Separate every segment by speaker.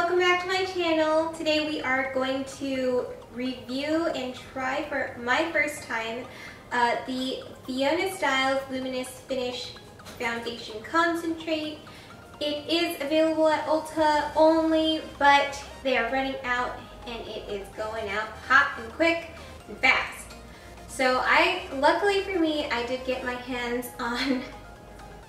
Speaker 1: welcome back to my channel. Today we are going to review and try for my first time uh, the Fiona Stiles Luminous Finish Foundation Concentrate. It is available at Ulta only, but they are running out and it is going out hot and quick and fast. So I, luckily for me, I did get my hands on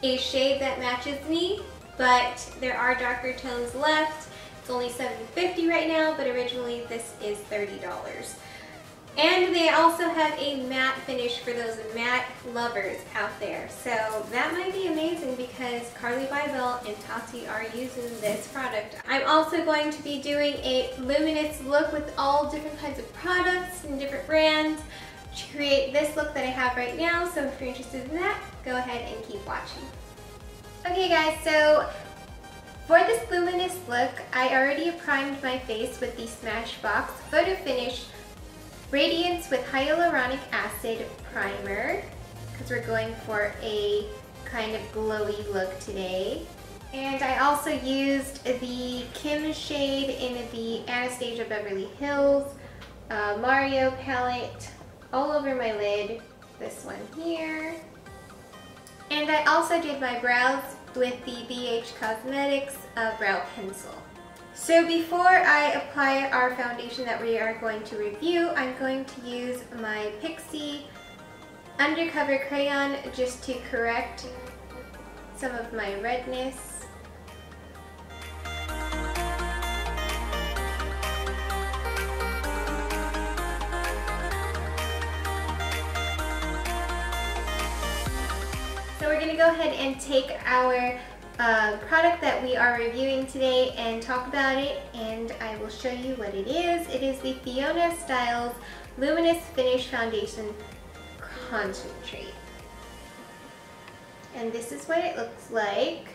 Speaker 1: a shade that matches me, but there are darker tones left. It's only $7.50 right now, but originally this is $30. And they also have a matte finish for those matte lovers out there. So that might be amazing because Carly Bybel and Tati are using this product. I'm also going to be doing a luminous look with all different kinds of products and different brands to create this look that I have right now. So if you're interested in that, go ahead and keep watching. Okay guys, so for this luminous look, I already primed my face with the Smashbox Photo Finish Radiance with Hyaluronic Acid Primer because we're going for a kind of glowy look today. And I also used the Kim shade in the Anastasia Beverly Hills uh, Mario palette all over my lid. This one here. And I also did my brows with the BH Cosmetics uh, Brow Pencil. So before I apply our foundation that we are going to review, I'm going to use my Pixi Undercover Crayon just to correct some of my redness. Go ahead and take our uh, product that we are reviewing today and talk about it and I will show you what it is. It is the Fiona Stiles Luminous Finish Foundation Concentrate. And this is what it looks like.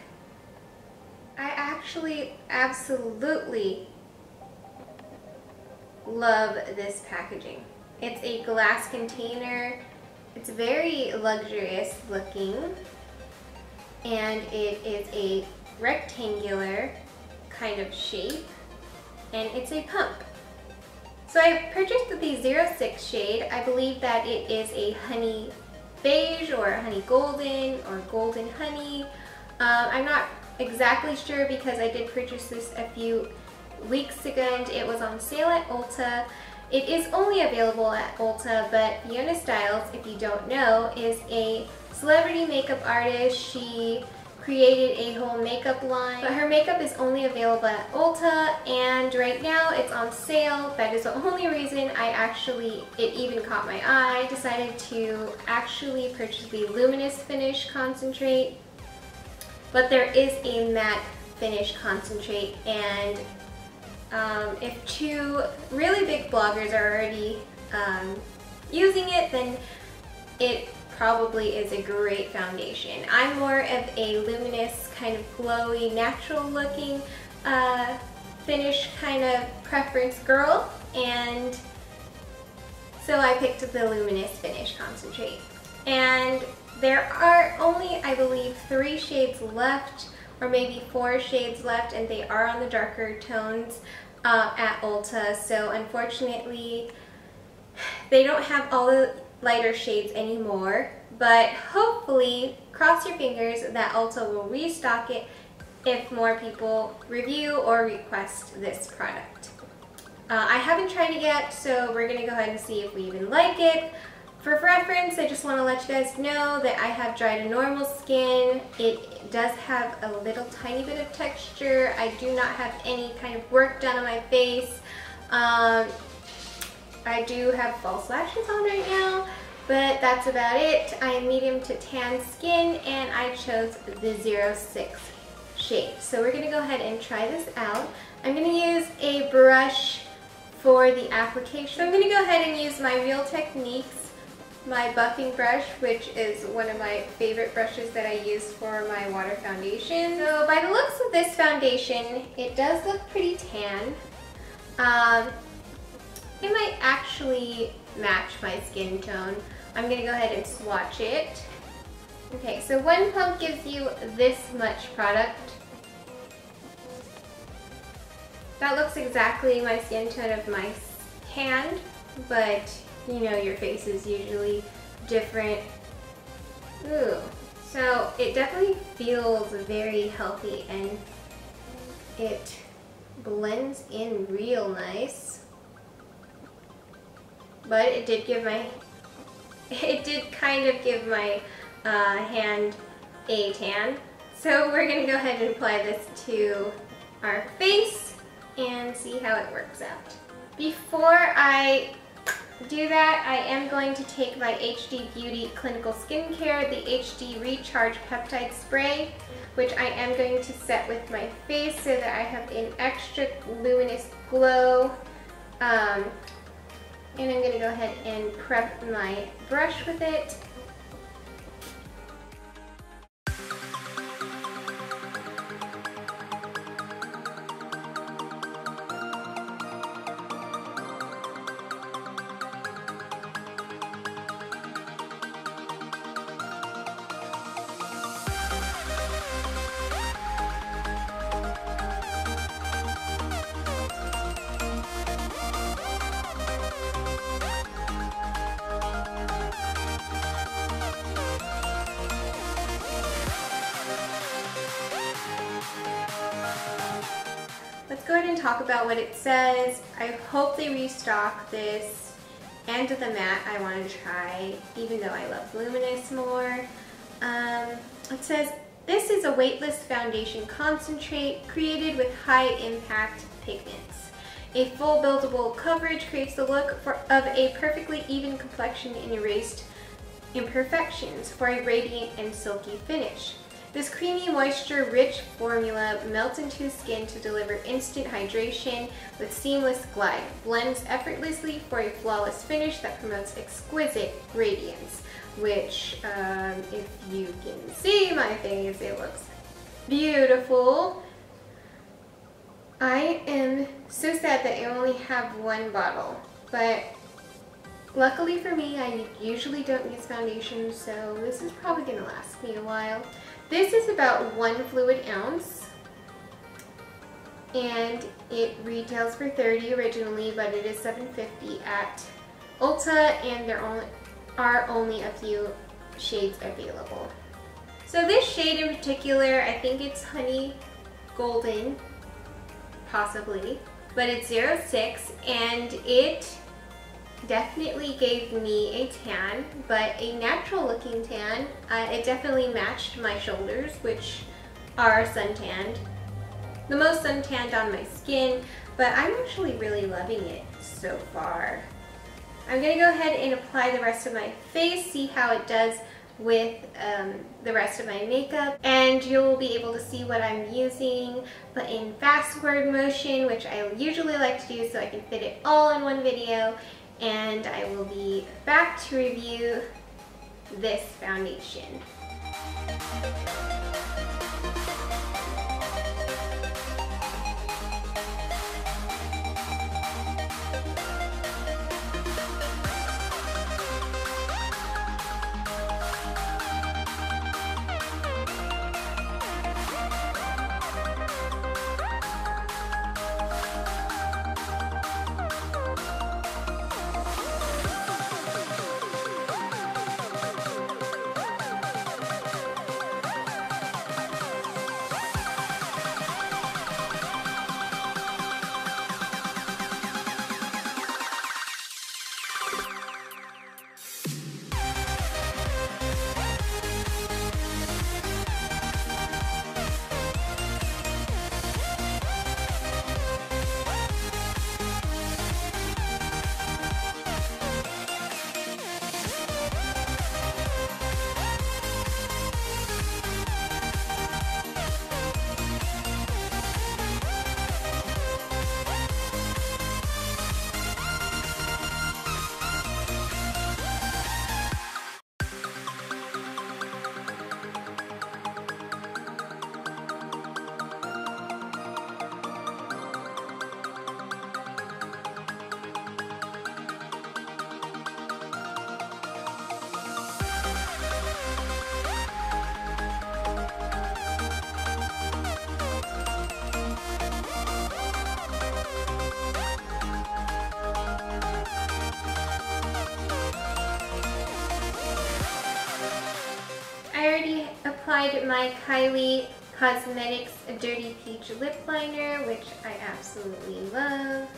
Speaker 1: I actually absolutely love this packaging. It's a glass container it's very luxurious looking and it is a rectangular kind of shape and it's a pump. So I purchased the 06 shade. I believe that it is a honey beige or honey golden or golden honey. Um, I'm not exactly sure because I did purchase this a few weeks ago and it was on sale at Ulta it is only available at Ulta, but Fiona Stiles, if you don't know, is a celebrity makeup artist. She created a whole makeup line, but her makeup is only available at Ulta, and right now it's on sale. That is the only reason I actually, it even caught my eye, decided to actually purchase the Luminous Finish Concentrate. But there is a matte finish concentrate, and um, if two really big bloggers are already um, using it, then it probably is a great foundation. I'm more of a luminous, kind of glowy, natural looking uh, finish kind of preference girl, and so I picked the Luminous Finish Concentrate. And there are only, I believe, three shades left or maybe four shades left and they are on the darker tones uh, at Ulta. So unfortunately, they don't have all the lighter shades anymore. But hopefully, cross your fingers that Ulta will restock it if more people review or request this product. Uh, I haven't tried it yet, so we're to go ahead and see if we even like it. For reference, I just want to let you guys know that I have dry to normal skin. It does have a little tiny bit of texture. I do not have any kind of work done on my face. Um, I do have false lashes on right now, but that's about it. I am medium to tan skin and I chose the 06 shade. So we're going to go ahead and try this out. I'm going to use a brush for the application. So I'm going to go ahead and use my Real Techniques my buffing brush, which is one of my favorite brushes that I use for my water foundation. So by the looks of this foundation, it does look pretty tan. Um, it might actually match my skin tone. I'm to go ahead and swatch it. Okay, so one pump gives you this much product. That looks exactly my skin tone of my hand, but you know your face is usually different. Ooh, so it definitely feels very healthy and it blends in real nice. But it did give my, it did kind of give my uh, hand a tan. So we're gonna go ahead and apply this to our face and see how it works out. Before I do that, I am going to take my HD Beauty Clinical Skincare, the HD Recharge Peptide Spray, which I am going to set with my face so that I have an extra luminous glow. Um, and I'm going to go ahead and prep my brush with it. Talk about what it says. I hope they restock this and the matte I want to try, even though I love Luminous more. Um, it says, this is a weightless foundation concentrate created with high impact pigments. A full buildable coverage creates the look for, of a perfectly even complexion and erased imperfections for a radiant and silky finish. This creamy, moisture-rich formula melts into the skin to deliver instant hydration with seamless glide. Blends effortlessly for a flawless finish that promotes exquisite radiance, which, um, if you can see my face, it looks beautiful. I am so sad that I only have one bottle, but luckily for me, I usually don't use foundation, so this is probably going to last me a while. This is about one fluid ounce and it retails for 30 originally, but it is 7.50 at Ulta and there only, are only a few shades available. So this shade in particular, I think it's Honey Golden, possibly, but it's 06 and it definitely gave me a tan, but a natural looking tan. Uh, it definitely matched my shoulders, which are suntanned. The most suntanned on my skin, but I'm actually really loving it so far. I'm gonna go ahead and apply the rest of my face, see how it does with um, the rest of my makeup and you'll be able to see what I'm using but in fast forward motion which I usually like to do so I can fit it all in one video and I will be back to review this foundation. Tried my Kylie Cosmetics Dirty Peach Lip Liner, which I absolutely love.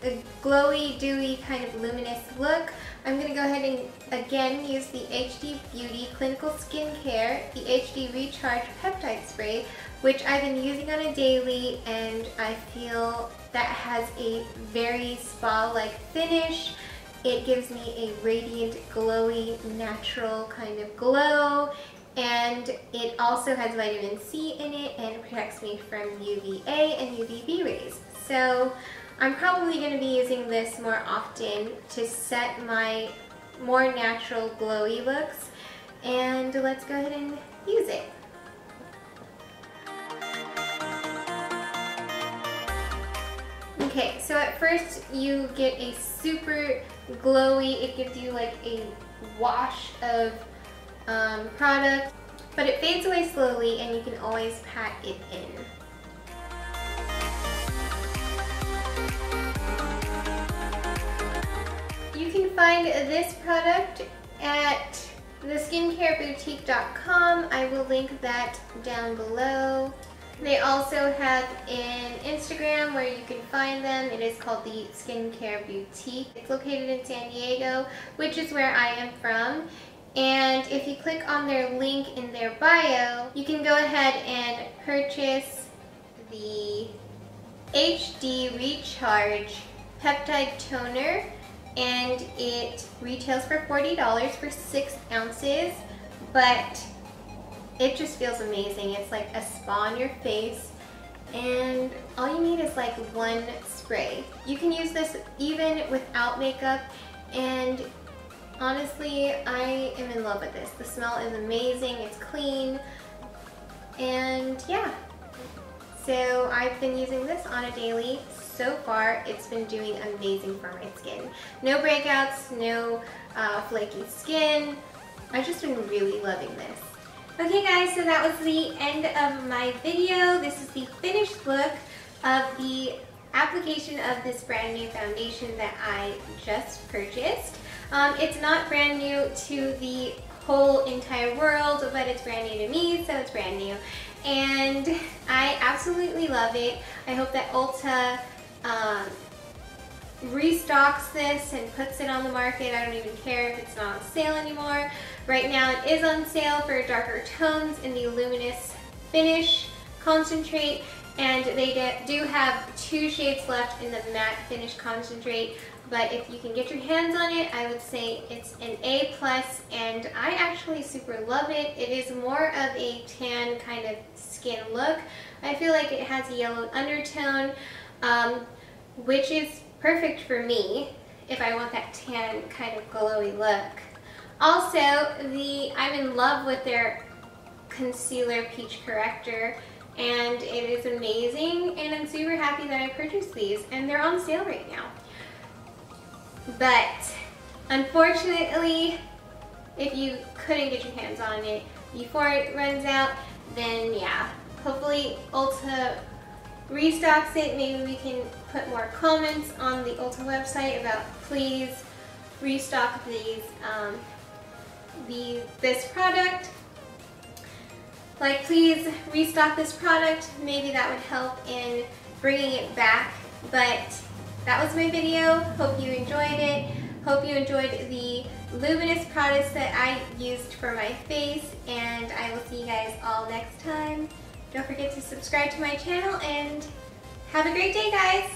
Speaker 1: This glowy, dewy, kind of luminous look, I'm going to go ahead and again use the HD Beauty Clinical Skincare, the HD Recharge Peptide Spray, which I've been using on a daily and I feel that has a very spa-like finish. It gives me a radiant, glowy, natural kind of glow and it also has vitamin C in it and protects me from UVA and UVB rays. So I'm probably going to be using this more often to set my more natural glowy looks and let's go ahead and use it. Okay, so at first you get a super glowy, it gives you like a wash of um, product, but it fades away slowly and you can always pat it in. Find this product at theskincareboutique.com. I will link that down below. They also have an Instagram where you can find them. It is called the Skincare Boutique. It's located in San Diego, which is where I am from. And if you click on their link in their bio, you can go ahead and purchase the HD Recharge Peptide Toner and it retails for $40 for six ounces, but it just feels amazing. It's like a spa on your face and all you need is like one spray. You can use this even without makeup and honestly, I am in love with this. The smell is amazing, it's clean, and yeah. So I've been using this on a daily so far it's been doing amazing for my skin. No breakouts, no uh, flaky skin. I've just been really loving this. Okay guys, so that was the end of my video. This is the finished look of the application of this brand new foundation that I just purchased. Um, it's not brand new to the whole entire world, but it's brand new to me, so it's brand new. And I absolutely love it. I hope that Ulta um, restocks this and puts it on the market. I don't even care if it's not on sale anymore. Right now it is on sale for darker tones in the Luminous Finish Concentrate and they do have two shades left in the matte finish concentrate but if you can get your hands on it I would say it's an A plus and I actually super love it. It is more of a tan kind of skin look. I feel like it has a yellow undertone. Um, which is perfect for me if I want that tan kind of glowy look. Also, the I'm in love with their concealer peach corrector and it is amazing and I'm super happy that I purchased these and they're on sale right now. But unfortunately, if you couldn't get your hands on it before it runs out, then yeah, hopefully Ulta restocks it. Maybe we can put more comments on the Ulta website about please restock these um, the this product. Like please restock this product. Maybe that would help in bringing it back. But that was my video. Hope you enjoyed it. Hope you enjoyed the luminous products that I used for my face and I will see you guys all next time. Don't forget to subscribe to my channel and have a great day, guys.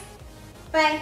Speaker 1: Bye.